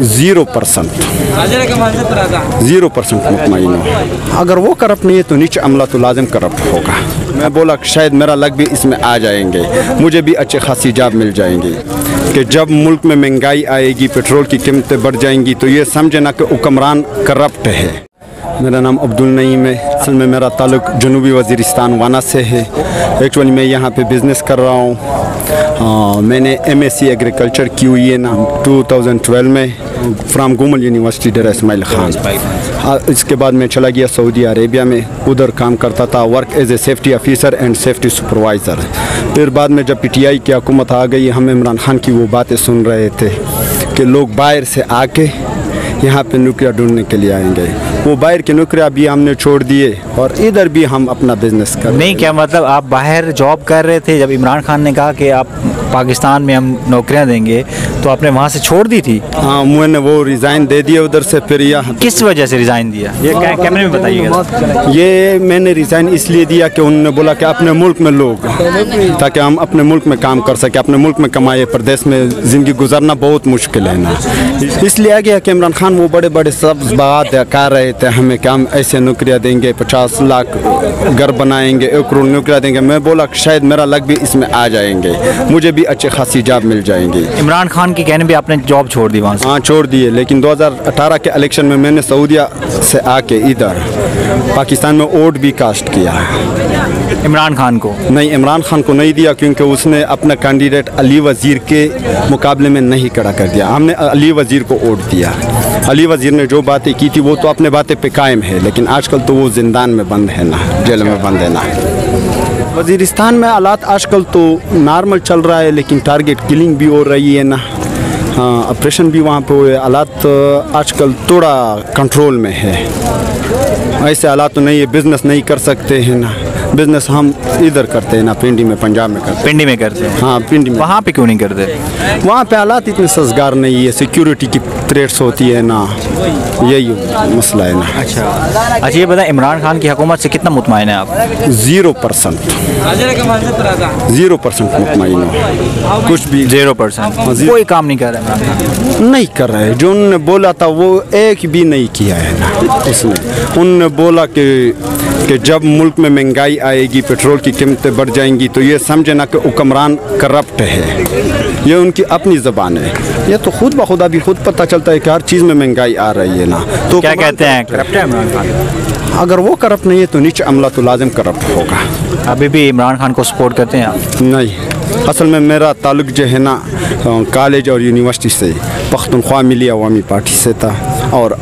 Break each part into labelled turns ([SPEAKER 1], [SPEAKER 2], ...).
[SPEAKER 1] Zero percent. Zero percent मुतमिन हूँ अगर वो करप्ट नहीं है तो नीचे अमला तो लाजम करप्ट होगा। मैं बोला शायद मेरा लग भी इसमें आ जाएँगे। मुझे भी अच्छे खासी जॉब मिल जाएँगी। कि जब मुल्क में महँगाई आएगी पेट्रोल की कीमतें बढ़ जाएँगी तो ये समझे ना कि हुक्मरान करप्ट है। मेरा नाम अब्दुल नईम है। असल में मेरा ताल्लुक जनूबी वज़ीरिस्तान वाना से है। एक्चुअली मैं यहाँ पे बिज़नेस कर रहा हूँ। मैंने एम एस सी एग्रीकल्चर की हुई है ना 2012 में फ्राम गुमल यूनिवर्सिटी डेरा इसमाइल खान। इसके बाद मैं चला गया सऊदी अरेबिया में। उधर काम करता था work as a safety officer and safety supervisor फिर बाद में जब पीटीआई की हुकूमत आ गई, हम इमरान खान की वो बातें सुन रहे थे कि लोग बाहर से आके यहाँ पे नौकरियाँ ढूँढने के लिए आएँगे। वो बाहर की नौकरियाँ भी हमने छोड़ दिए और इधर भी हम अपना बिज़नेस कर
[SPEAKER 2] नहीं क्या मतलब आप बाहर जॉब कर रहे थे जब इमरान खान ने कहा कि आप पाकिस्तान में हम नौकरियाँ देंगे तो आपने वहाँ से छोड़ दी थी?
[SPEAKER 1] हाँ मैंने वो रिज़ाइन दे दिया उधर से फिर यहाँ
[SPEAKER 2] किस वजह से रिज़ाइन दिया? ये कैमरे में बताइएगा।
[SPEAKER 1] ये मैंने रिज़ाइन इसलिए दिया कि उन्होंने बोला कि अपने मुल्क में लोग ताकि हम अपने मुल्क में काम कर सके अपने मुल्क में कमाए प्रदेश में ज़िंदगी गुजारना बहुत मुश्किल है ना। इसलिए आ गया कि इमरान खान वो बड़े बड़े सब बात कर रहे थे हमें कि हम ऐसे नौकरियाँ देंगे पचास लाख घर बनाएँगे एक करोड़ नौकरियाँ देंगे। मैं बोला शायद मेरा लग भी इसमें आ जाएँगे। मुझे भी अच्छी खासी जॉब मिल जाएँगी।
[SPEAKER 2] इमरान खान के कहने पे आपने जॉब छोड़ दी वहाँ
[SPEAKER 1] हाँ छोड़ दिए लेकिन 2018 के इलेक्शन में मैंने सऊदिया से आके इधर पाकिस्तान में वोट भी कास्ट किया
[SPEAKER 2] इमरान खान को?
[SPEAKER 1] नहीं इमरान खान को नहीं दिया क्योंकि उसने अपना कैंडिडेट अली वज़ीर के मुकाबले में नहीं खड़ा कर दिया। हमने अली वज़ीर को वोट दिया। अली वज़ीर ने जो बातें की थी वो तो अपने बातें पे कायम है लेकिन आजकल तो वो जिंदान में बंद है ना जेल में बंद है ना। वज़ीरिस्तान में आलात आजकल तो नॉर्मल चल रहा है, लेकिन टारगेट किलिंग भी हो रही है ना। ऑपरेशन भी वहाँ पे हुए। हालात आजकल थोड़ा कंट्रोल में है। ऐसे हालात तो नहीं है बिज़नेस नहीं कर सकते हैं ना। बिज़नेस हम इधर करते हैं ना पिंडी में पंजाब में करते
[SPEAKER 2] पिंडी में करते हैं?
[SPEAKER 1] हाँ पिंडी में।
[SPEAKER 2] वहाँ पे क्यों नहीं करते?
[SPEAKER 1] वहाँ पे हालात इतने सजगार नहीं है सिक्योरिटी की थ्रेट्स होती है ना। यही मसला है ना।
[SPEAKER 2] अच्छा। अच्छा ये बताएँ इमरान खान की हुकूमत से कितना मुतमिन है आप?
[SPEAKER 1] ज़ीरो परसेंट ज़ीरो परसेंट मुतमिन हो। कुछ भी
[SPEAKER 2] ज़ीरो परसेंट कोई काम नहीं कर रहा
[SPEAKER 1] नहीं कर रहे जो उन्होंने बोला था वो एक भी नहीं किया है ना उसने। उन्होंने बोला कि कि जब मुल्क में महँगाई आएगी पेट्रोल की कीमतें बढ़ जाएँगी तो ये समझे ना कि हुक्मरान करप्ट है। ये उनकी अपनी ज़बान है। ये तो खुद ब खुद अभी खुद पता चलता है कि हर चीज़ में महँगाई आ रही है ना। तो
[SPEAKER 2] क्या कहते हैं करप्ट है
[SPEAKER 1] अगर वो करप्ट नहीं है तो नीचे अमला तो लाजम करप्ट होगा।
[SPEAKER 2] अभी भी इमरान खान को सपोर्ट करते हैं आप?
[SPEAKER 1] नहीं। असल में मेरा ताल्लुक जो है ना कॉलेज और यूनिवर्सिटी से पख्तनख्वा मिली अवामी पार्टी से था और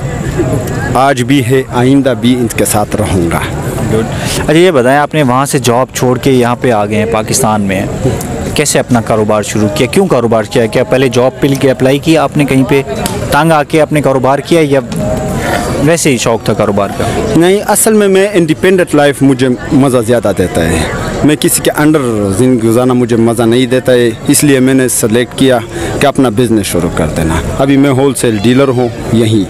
[SPEAKER 1] आज भी है आइंदा भी इनके साथ रहूँगा।
[SPEAKER 2] अच्छा ये बताएँ आपने वहाँ से जॉब छोड़ के यहाँ पे आ गए हैं पाकिस्तान में। कैसे अपना कारोबार शुरू किया? क्यों कारोबार किया? क्या पहले जॉब पे लिए अप्लाई किया आपने कहीं पे? तंग आके आपने कारोबार किया या वैसे ही शौक था कारोबार का?
[SPEAKER 1] नहीं असल में मैं इंडिपेंडेंट लाइफ मुझे मज़ा ज़्यादा देता है। मैं किसी के अंडर ज़िंदगी गुजारना मुझे मज़ा नहीं देता है इसलिए मैंने सेलेक्ट किया कि अपना बिज़नेस शुरू कर देना। अभी मैं होल सेल डीलर हूँ यहीं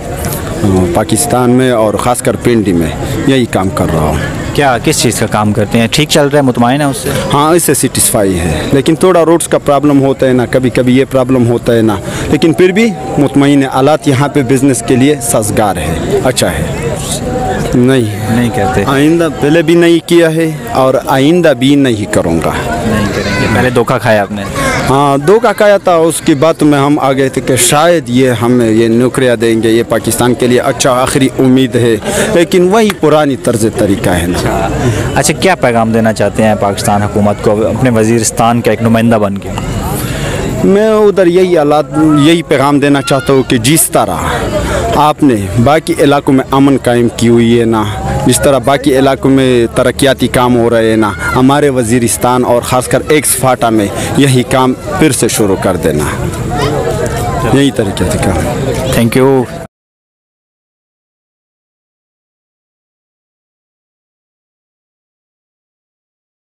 [SPEAKER 1] पाकिस्तान में और ख़ासकर पिंडी में यही काम कर रहा हूँ।
[SPEAKER 2] क्या किस चीज़ का काम करते हैं? ठीक चल रहा है मुतमिन है उससे?
[SPEAKER 1] हाँ इससे सेटिस्फाई है लेकिन थोड़ा रोड्स का प्रॉब्लम होता है ना कभी कभी ये प्रॉब्लम होता है ना। लेकिन फिर भी मुतमिन आलात यहाँ पे बिज़नेस के लिए सजगार है अच्छा है। नहीं।
[SPEAKER 2] नहीं करते
[SPEAKER 1] आइंदा पहले भी नहीं किया है और आइंदा भी नहीं करूँगा।
[SPEAKER 2] नहीं करेंगे। पहले धोखा खाया आपने?
[SPEAKER 1] हाँ का काया था उसकी बात में हम आ गए थे कि शायद ये हमें ये नौकरियाँ देंगे ये पाकिस्तान के लिए अच्छा आखिरी उम्मीद है। लेकिन वही पुरानी तर्ज तरीका है ना।
[SPEAKER 2] अच्छा क्या पैगाम देना चाहते हैं पाकिस्तान हुकूमत को? अपने वजीरस्तान का एक नुमाइंदा बन के।
[SPEAKER 1] मैं उधर यही हालात यही पैगाम देना चाहता हूँ कि जिस तरह आपने बाकी इलाकों में अमन कायम की हुई है ना? जिस तरह बाकी इलाकों में तरक्याती काम हो रहे हैं ना, हमारे वजीरिस्तान और ख़ासकर एक्स फाटा में यही काम फिर से शुरू कर देना। यही तरीके से काम।
[SPEAKER 2] Thank you